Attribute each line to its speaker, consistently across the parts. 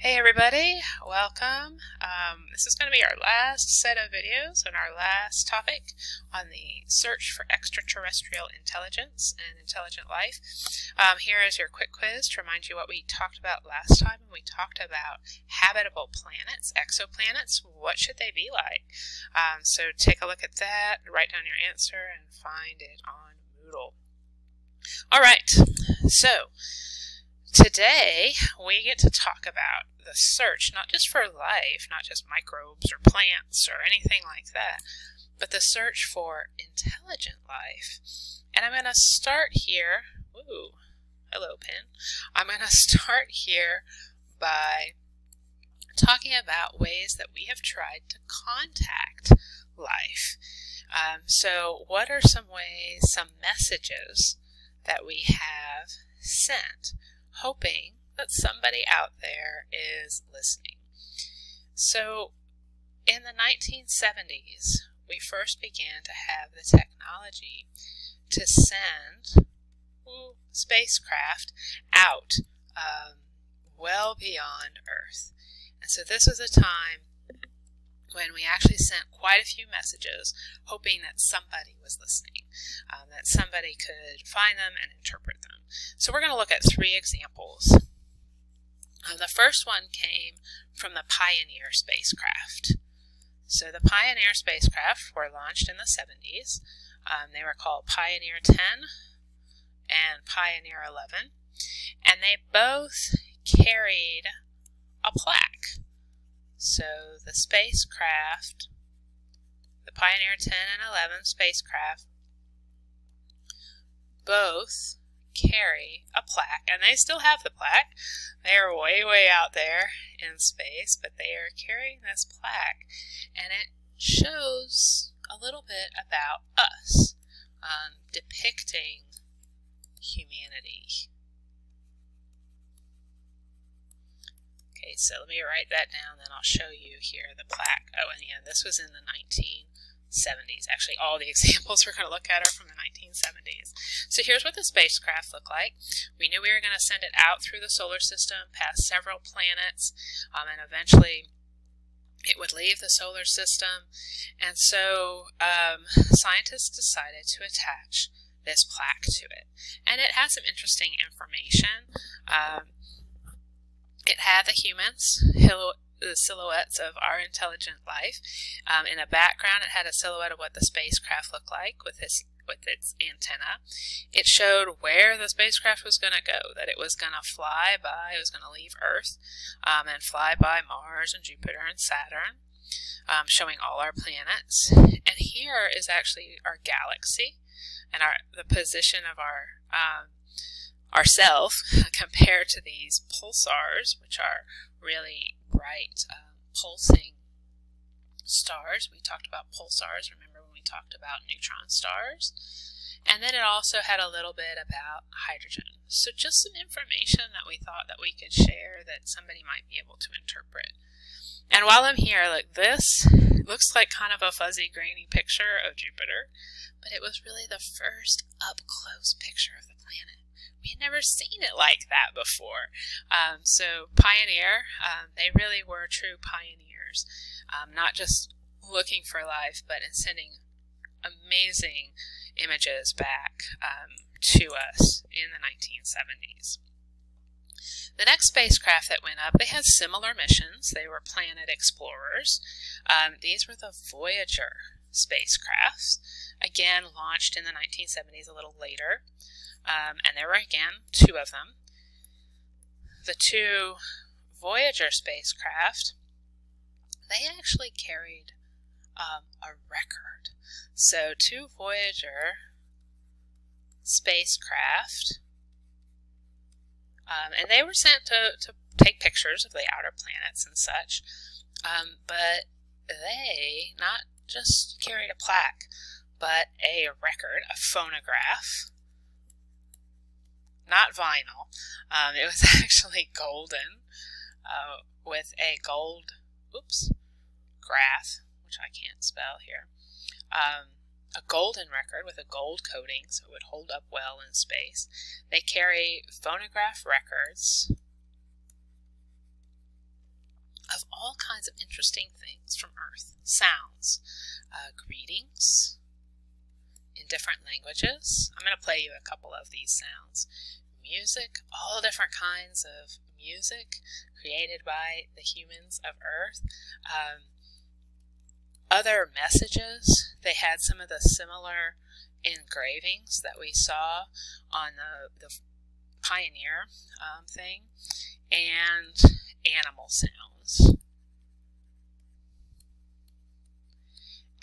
Speaker 1: Hey everybody, welcome. Um, this is going to be our last set of videos and our last topic on the search for extraterrestrial intelligence and intelligent life. Um, here is your quick quiz to remind you what we talked about last time we talked about habitable planets, exoplanets. What should they be like? Um, so take a look at that, write down your answer, and find it on Moodle. All right, so Today, we get to talk about the search, not just for life, not just microbes or plants or anything like that, but the search for intelligent life. And I'm going to start here. Ooh, hello, pen. I'm going to start here by talking about ways that we have tried to contact life. Um, so, what are some ways, some messages that we have sent? Hoping that somebody out there is listening. So, in the 1970s, we first began to have the technology to send ooh, spacecraft out um, well beyond Earth. And so, this was a time when we actually sent quite a few messages hoping that somebody was listening, um, that somebody could find them and interpret them. So we're going to look at three examples. Um, the first one came from the Pioneer spacecraft. So the Pioneer spacecraft were launched in the 70s. Um, they were called Pioneer 10 and Pioneer 11. And they both carried a plaque. So the spacecraft, the Pioneer 10 and 11 spacecraft, both carry a plaque, and they still have the plaque. They are way, way out there in space, but they are carrying this plaque, and it shows a little bit about us, um, depicting humanity. Okay, so let me write that down, then I'll show you here the plaque. Oh, and yeah, this was in the 1970s. Actually, all the examples we're going to look at are from the 1970s. So here's what the spacecraft looked like. We knew we were going to send it out through the solar system, past several planets, um, and eventually it would leave the solar system. And so um, scientists decided to attach this plaque to it. And it has some interesting information. Um, it had the humans, the silhouettes of our intelligent life. Um, in a background, it had a silhouette of what the spacecraft looked like with its with its antenna. It showed where the spacecraft was going to go, that it was going to fly by, it was going to leave Earth um, and fly by Mars and Jupiter and Saturn, um, showing all our planets. And here is actually our galaxy and our the position of our um, ourself compared to these pulsars, which are really bright um, pulsing stars. We talked about pulsars, remember when we talked about neutron stars? And then it also had a little bit about hydrogen. So just some information that we thought that we could share that somebody might be able to interpret. And while I'm here, like this looks like kind of a fuzzy, grainy picture of Jupiter, but it was really the first up-close picture of the planet we had never seen it like that before. Um, so Pioneer, um, they really were true pioneers, um, not just looking for life, but in sending amazing images back um, to us in the 1970s. The next spacecraft that went up, they had similar missions. They were planet explorers. Um, these were the Voyager spacecrafts, again launched in the 1970s a little later. Um, and there were again two of them. The two Voyager spacecraft, they actually carried um, a record. So, two Voyager spacecraft, um, and they were sent to, to take pictures of the outer planets and such, um, but they not just carried a plaque, but a record, a phonograph, not vinyl. Um, it was actually golden uh, with a gold, oops, graph, which I can't spell here. Um, a golden record with a gold coating so it would hold up well in space. They carry phonograph records of all kinds of interesting things from Earth. Sounds, uh, greetings in different languages. I'm going to play you a couple of these sounds. Music, all different kinds of music created by the humans of Earth. Um, other messages, they had some of the similar engravings that we saw on the, the Pioneer um, thing, and animal sounds.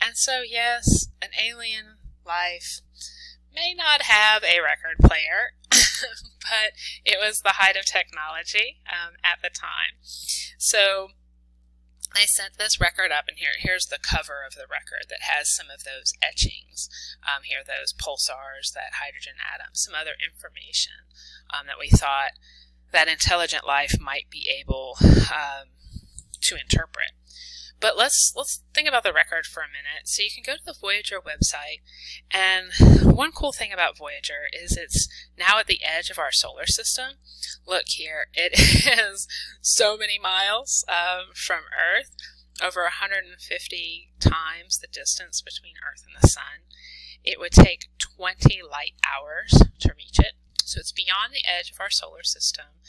Speaker 1: And so, yes, an alien life may not have a record player, but it was the height of technology um, at the time. So I sent this record up, and here, here's the cover of the record that has some of those etchings. Um, here, those pulsars, that hydrogen atom, some other information um, that we thought that intelligent life might be able um, to interpret. But let's let's think about the record for a minute. So you can go to the Voyager website, and one cool thing about Voyager is it's now at the edge of our solar system. Look here, it is so many miles um, from Earth, over 150 times the distance between Earth and the Sun. It would take 20 light hours to reach it. So it's beyond the edge of our solar system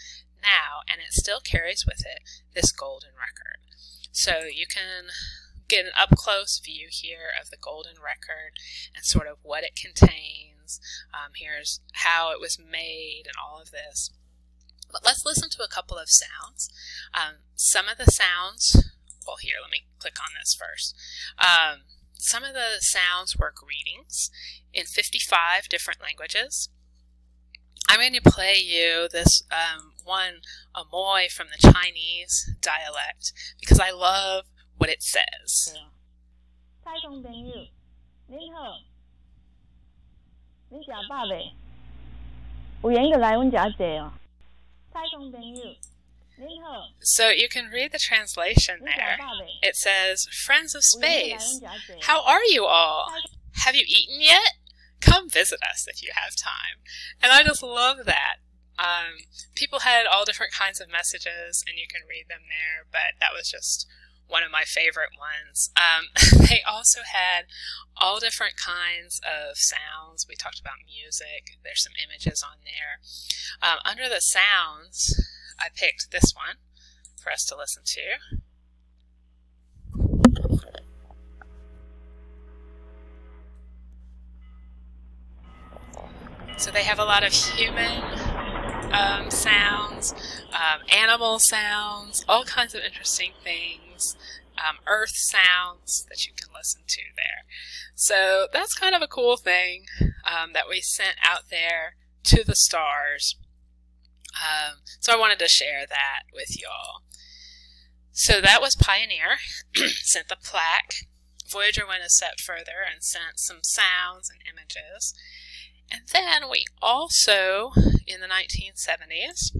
Speaker 1: now, and it still carries with it this golden record. So you can get an up close view here of the golden record and sort of what it contains. Um, here's how it was made and all of this. But let's listen to a couple of sounds. Um, some of the sounds, well, here, let me click on this first. Um, some of the sounds were greetings in 55 different languages. I'm going to play you this um, one Amoy from the Chinese dialect because I love what it says. So you can read the translation there. It says, Friends of Space, how are you all? Have you eaten yet? come visit us if you have time. And I just love that. Um, people had all different kinds of messages, and you can read them there, but that was just one of my favorite ones. Um, they also had all different kinds of sounds. We talked about music. There's some images on there. Um, under the sounds, I picked this one for us to listen to. So they have a lot of human um, sounds, um, animal sounds, all kinds of interesting things, um, earth sounds that you can listen to there. So that's kind of a cool thing um, that we sent out there to the stars. Um, so I wanted to share that with y'all. So that was Pioneer, sent the plaque. Voyager went a step further and sent some sounds and images. And then we also, in the 1970s,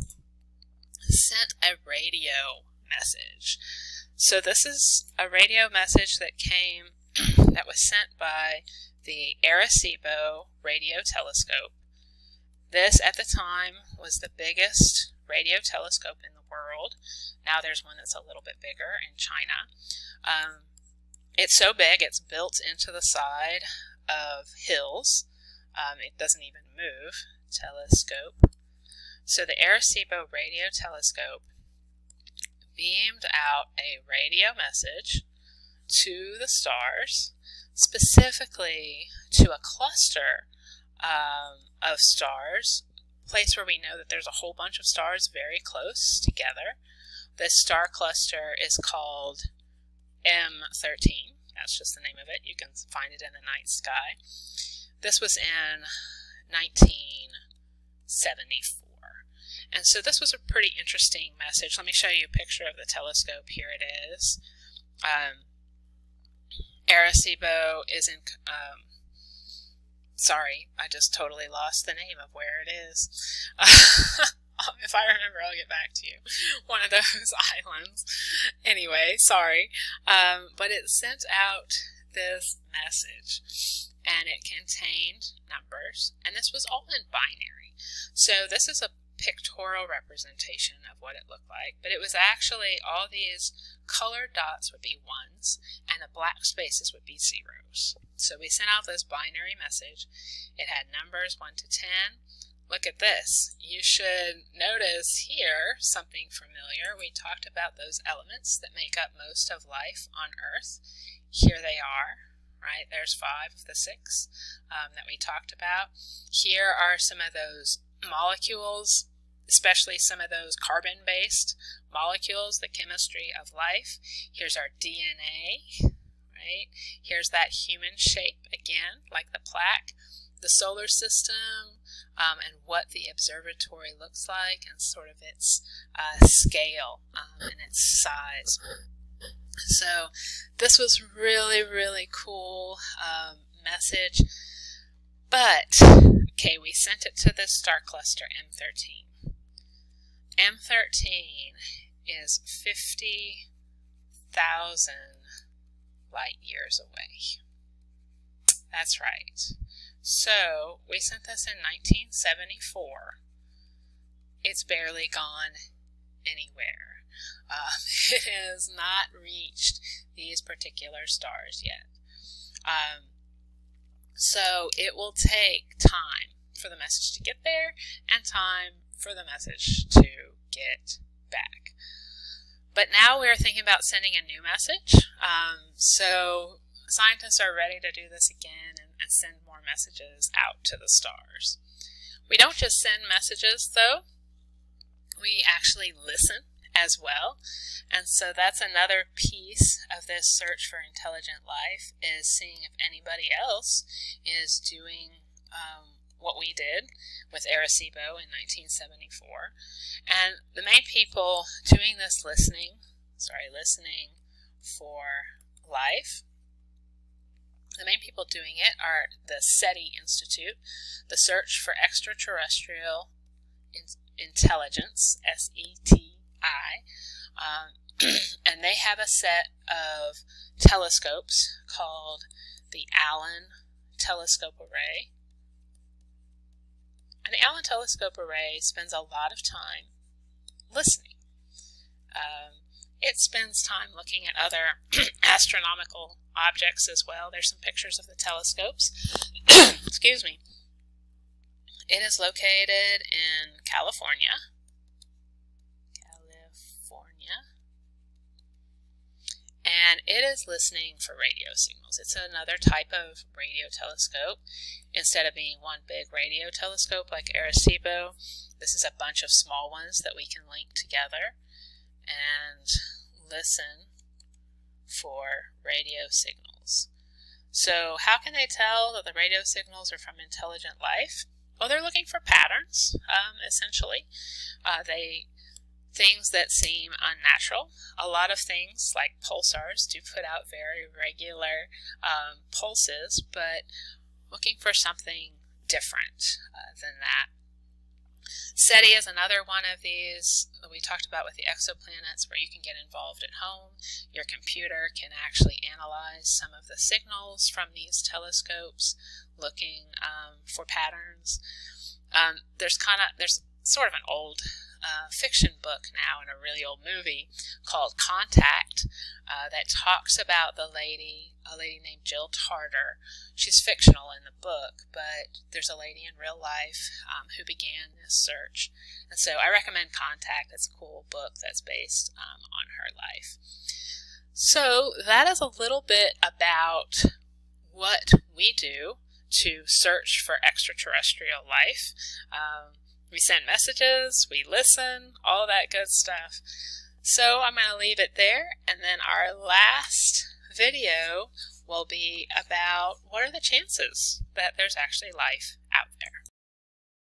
Speaker 1: sent a radio message. So this is a radio message that came, that was sent by the Arecibo Radio Telescope. This, at the time, was the biggest radio telescope in the world. Now there's one that's a little bit bigger in China. Um, it's so big, it's built into the side of hills. Um, it doesn't even move. Telescope. So the Arecibo radio telescope beamed out a radio message to the stars, specifically to a cluster um, of stars, place where we know that there's a whole bunch of stars very close together. This star cluster is called M13. That's just the name of it. You can find it in the night sky. This was in 1974. And so this was a pretty interesting message. Let me show you a picture of the telescope. Here it is. Um, Arecibo is in, um, sorry, I just totally lost the name of where it is. if I remember, I'll get back to you. One of those islands. Anyway, sorry. Um, but it sent out this message and it contained numbers, and this was all in binary. So this is a pictorial representation of what it looked like, but it was actually all these colored dots would be ones, and the black spaces would be zeros. So we sent out this binary message. It had numbers 1 to 10. Look at this. You should notice here something familiar. We talked about those elements that make up most of life on Earth. Here they are, right? There's five of the six um, that we talked about. Here are some of those molecules, especially some of those carbon-based molecules, the chemistry of life. Here's our DNA, right? Here's that human shape again, like the plaque. The solar system um, and what the observatory looks like and sort of its uh, scale um, and its size. So this was really, really cool um, message. But, okay, we sent it to the star cluster M13. M13 is 50,000 light years away. That's right. So, we sent this in 1974. It's barely gone anywhere. Um, it has not reached these particular stars yet. Um, so, it will take time for the message to get there and time for the message to get back. But now we're thinking about sending a new message. Um, so scientists are ready to do this again and, and send more messages out to the stars. We don't just send messages, though. We actually listen as well. And so that's another piece of this search for intelligent life is seeing if anybody else is doing um, what we did with Arecibo in 1974. And the main people doing this listening, sorry, listening for life, the main people doing it are the SETI Institute, the Search for Extraterrestrial Intelligence, S-E-T-I, um, and they have a set of telescopes called the Allen Telescope Array, and the Allen Telescope Array spends a lot of time listening. Um, it spends time looking at other astronomical objects as well. There's some pictures of the telescopes. Excuse me. It is located in California. And it is listening for radio signals. It's another type of radio telescope. Instead of being one big radio telescope like Arecibo, this is a bunch of small ones that we can link together and listen for radio signals. So how can they tell that the radio signals are from intelligent life? Well, they're looking for patterns, um, essentially. Uh, they things that seem unnatural. A lot of things, like pulsars, do put out very regular um, pulses, but looking for something different uh, than that. SETI is another one of these that we talked about with the exoplanets where you can get involved at home. Your computer can actually analyze some of the signals from these telescopes looking um, for patterns. Um, there's kind of, there's sort of an old uh, fiction book now and a really old movie called Contact uh, that talks about the lady, a lady named Jill Tarter. She's fictional in the book, but there's a lady in real life um, who began this search. And so I recommend Contact. It's a cool book that's based um, on her life. So that is a little bit about what we do to search for extraterrestrial life. Um, we send messages, we listen, all that good stuff. So I'm going to leave it there, and then our last video will be about what are the chances that there's actually life out there.